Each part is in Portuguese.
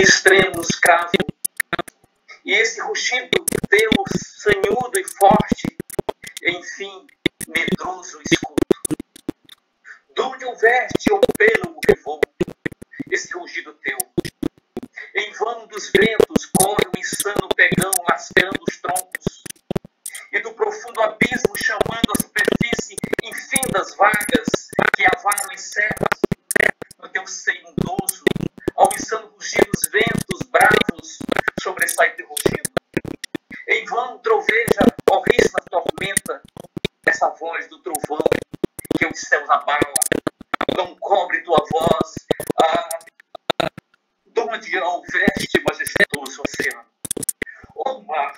extremos caso. E esse rugido deu sanhudo e forte, enfim, medroso escudo, escudo. Donde veste o pelo revolto, esse rugido teu. Em vão dos ventos corre o um insano pegão lascando. onde há um veste, mas exceto o oceano. O mar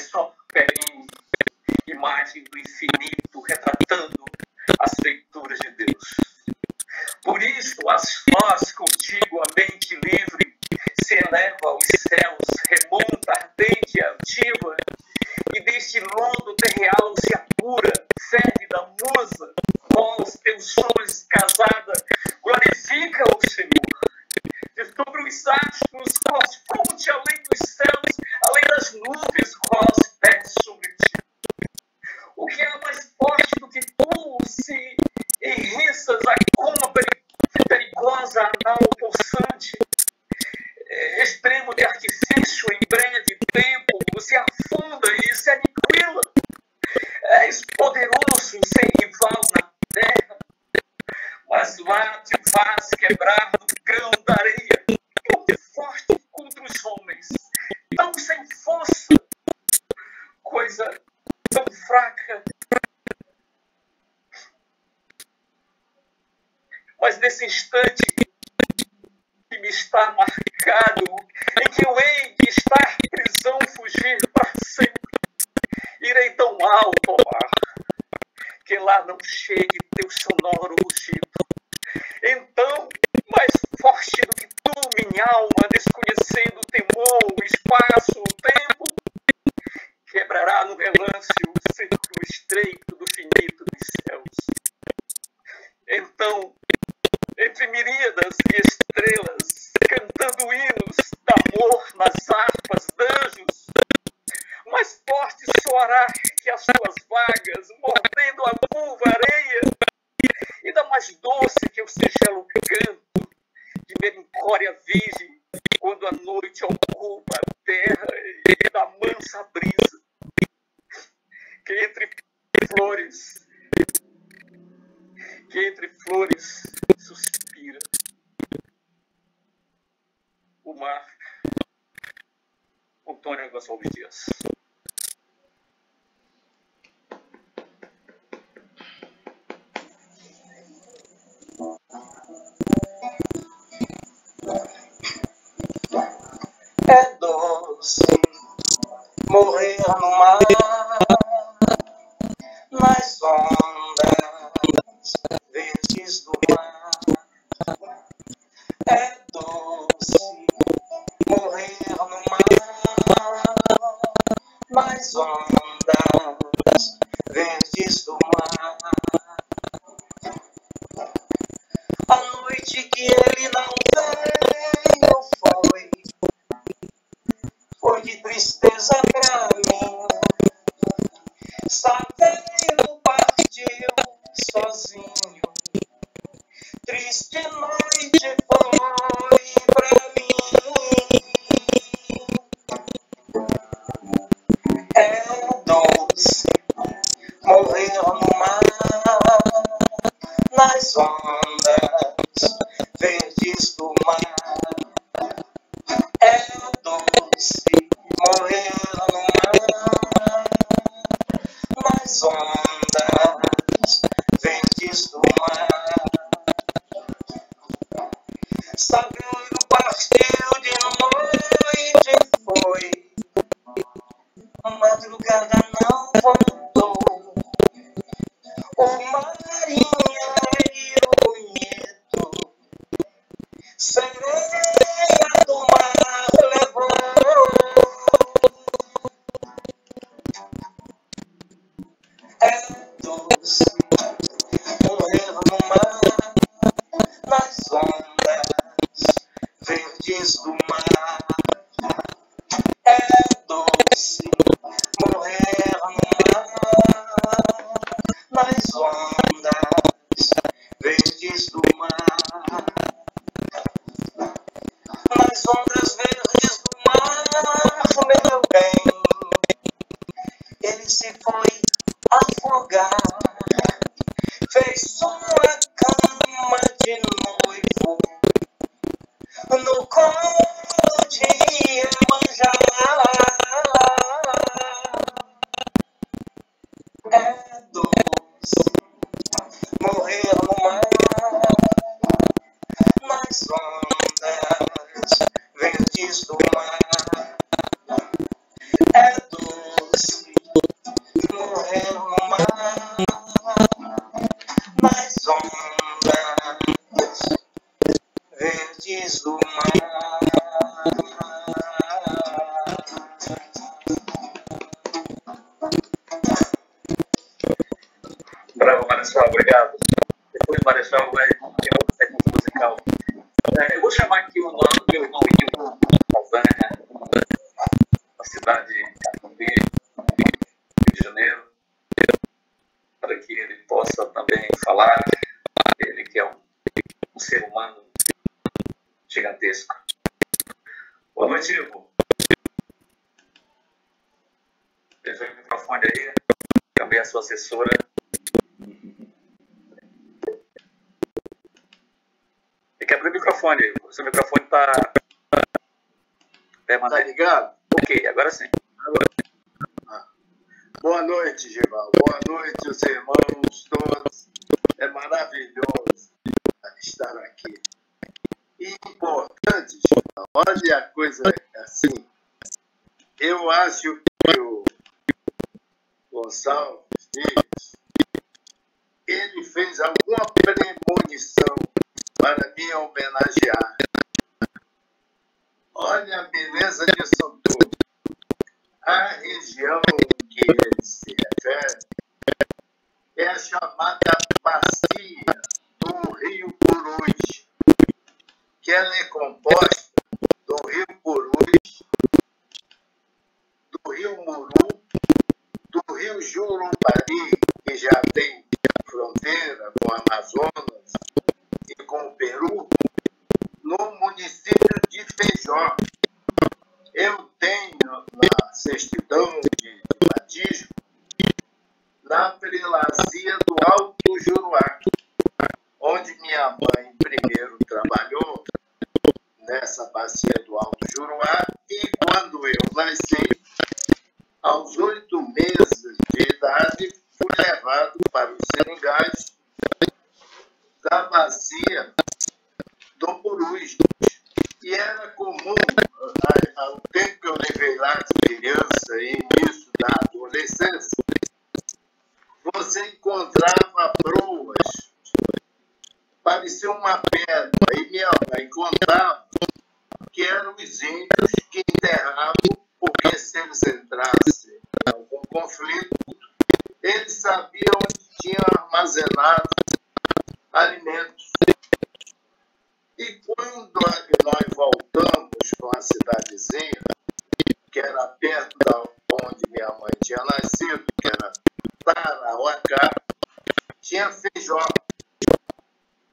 I stop so it's like Em que eu hei de estar prisão fugir para sempre. Irei tão alto ao mar, que lá não chegue teu som mais doce que o singelo canto de melancória virgem. say no canal. gigantesco. Boa noite, Ivo. Deixa o microfone aí. Também a sua assessora. Tem que abrir o microfone, Ivo. O seu microfone está permanente. Tá ligado? Ok, agora sim. Ah. Boa noite, Gival. Boa noite, os irmãos todos. É maravilhoso estar aqui importantes. Olha a coisa assim. Eu acho que o Gonçalves Dias, ele fez alguma premonição para me homenagear. Olha a beleza disso tudo. A região que ele se refere é chamada Bacia ela é composta do rio Purus, do rio Muru, do rio Jurumbari, que já tem fronteira com o Amazonas,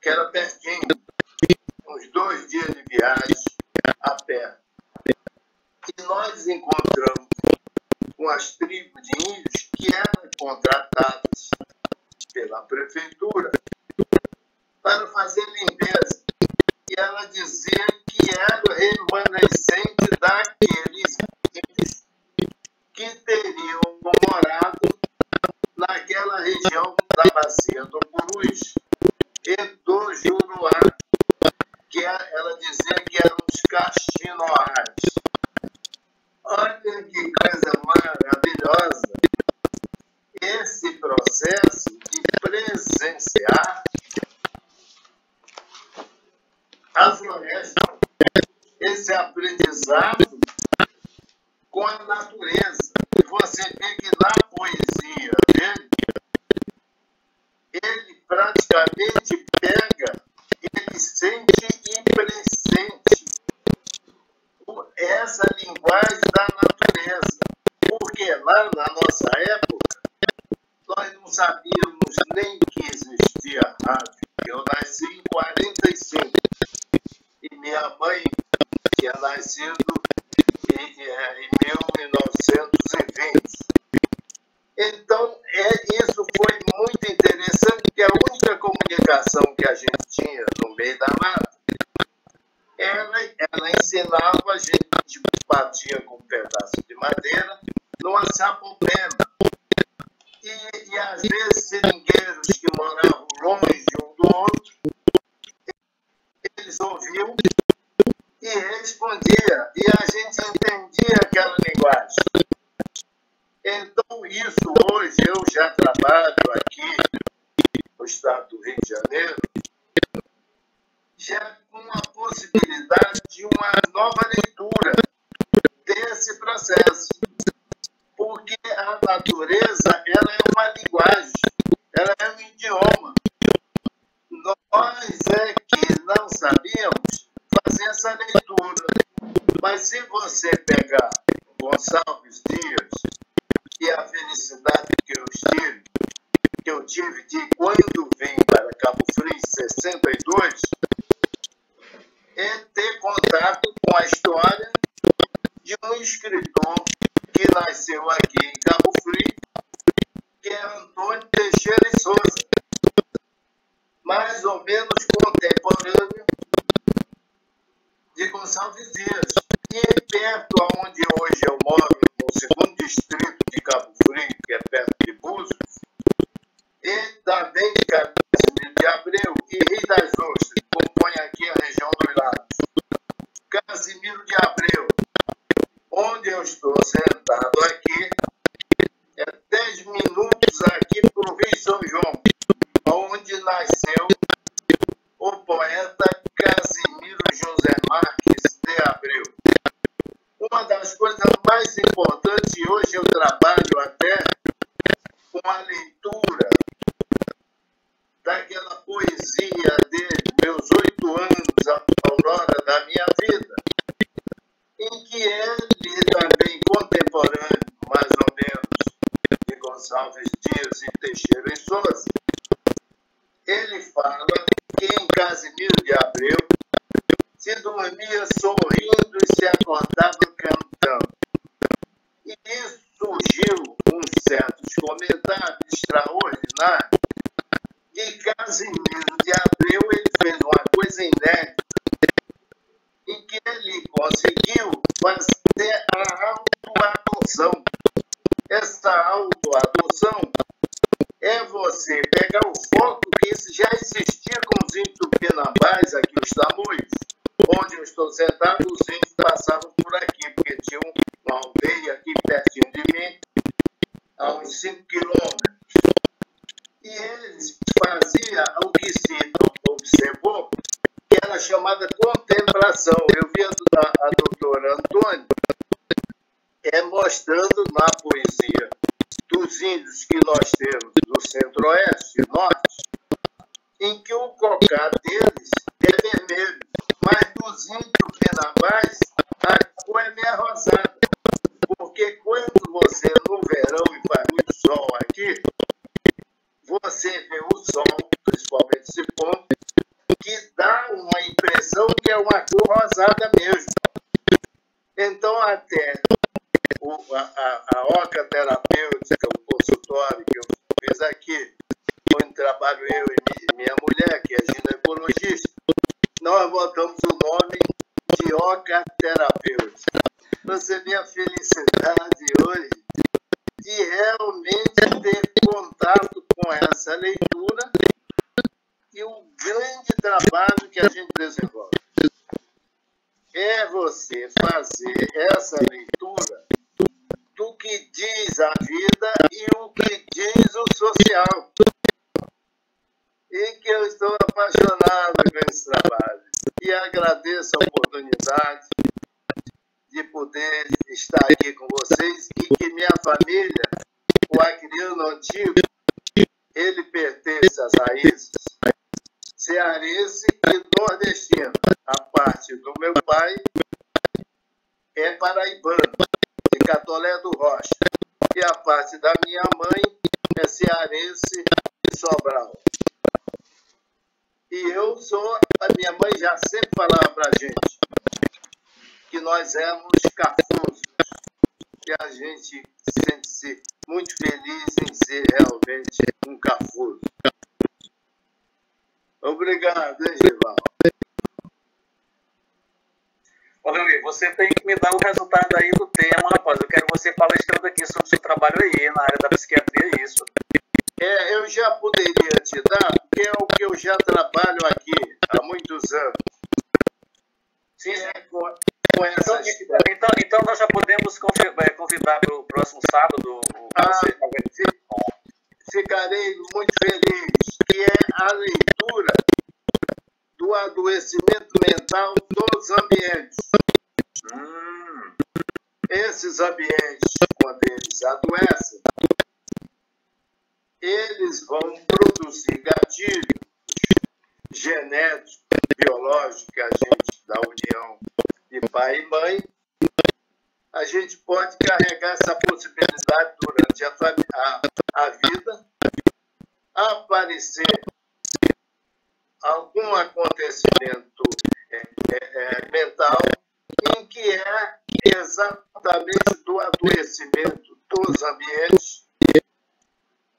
que era pertinho. CA, a. Floresta, esse é aprendizado. I didn't take Zoom. Então, isso hoje, eu já trabalho aqui no estado do Rio de Janeiro, já com a possibilidade de uma nova leitura desse processo. é ter contato com a história de um escritor que nasceu aqui em Cabo Frio, que é Antônio Teixeira e Souza, mais ou menos contemporâneo de Gonçalves Dias. dia sou quilômetros, 5 quilômetros. E eles faziam o que se observou, que era chamada contemplação. que é uma cor rosada mesmo. Então, até o, a, a, a oca terapêutica, o consultório que eu fiz aqui, e o que diz o social. E que eu estou apaixonado com esse trabalho. E agradeço a oportunidade de poder estar aqui com vocês e que minha família, o Acriano Antigo, ele pertence às raízes cearense e nordestino. A parte do meu pai é paraibano, de Catolé do Rocha. E a parte da minha mãe é cearense de Sobral. E eu sou, a minha mãe já sempre falava pra gente que nós éramos cafusos, que a gente sente-se muito feliz em ser realmente um cafuso. Obrigado, hein? Ô, Leonir, você tem que me dar o resultado aí do tema, rapaz. Eu quero você palestrando aqui sobre o seu trabalho aí, na área da psiquiatria, é isso. É, eu já poderia te dar, porque é o que eu já trabalho aqui há muitos anos. Sim, sim. É, com, com então, então, então, nós já podemos é, convidar para o próximo sábado o ah, você. Ficarei muito feliz, que é a leitura adoecimento mental dos ambientes. Hum. Esses ambientes, quando eles adoecem, eles vão produzir gatilhos genéticos, biológicos, que a gente, da união de pai e mãe, a gente pode carregar essa possibilidade durante a, a, a vida, aparecer algum acontecimento é, é, é, mental em que é do adoecimento dos ambientes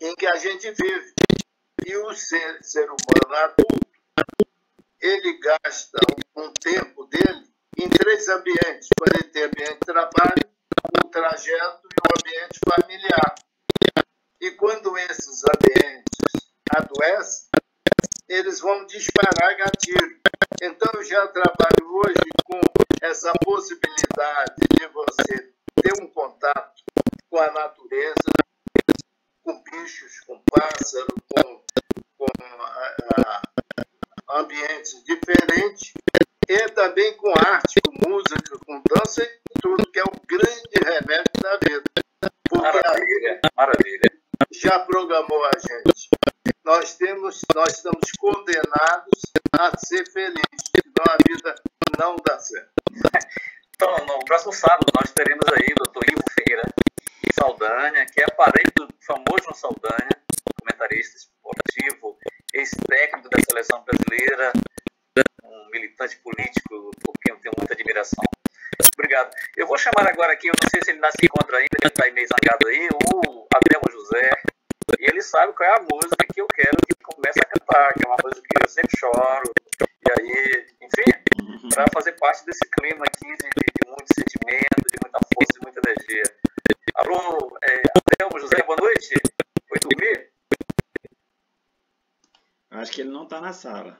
em que a gente vive. E o ser, ser humano adulto, ele gasta um tempo dele em três ambientes. Quando ele tem ambiente de trabalho, o trajeto e o ambiente familiar. E quando esses ambientes adoecem, eles vão disparar gatilho. Então, eu já trabalho hoje com essa possibilidade de você ter um contato com a natureza, com bichos, com pássaros, com, com a, a ambientes diferentes, e também com arte, com música, com dança e tudo, que é o grande remédio da vida. Porque maravilha, maravilha. já programou a gente. Nós, temos, nós estamos condenados a ser felizes, senão a vida não dá certo. Então, no próximo sábado, nós teremos aí o doutor Ivo Feira, Saldanha, que é parente do famoso Saldanha, comentarista esportivo, ex-técnico da seleção brasileira, um militante político por quem eu tenho muita admiração. Obrigado. Eu vou chamar agora aqui, eu não sei se ele ainda se encontra ainda, ele está meio zangado aí, o Adelmo José, e ele sabe qual é a música que eu quero que comece a cantar, que é uma música que eu sempre choro, e aí, enfim, para fazer parte desse clima aqui de, de, muito sentimento, de muita força, de muita energia. Alô, é, Adelmo José, boa noite. Foi dormir? Acho que ele não está na sala.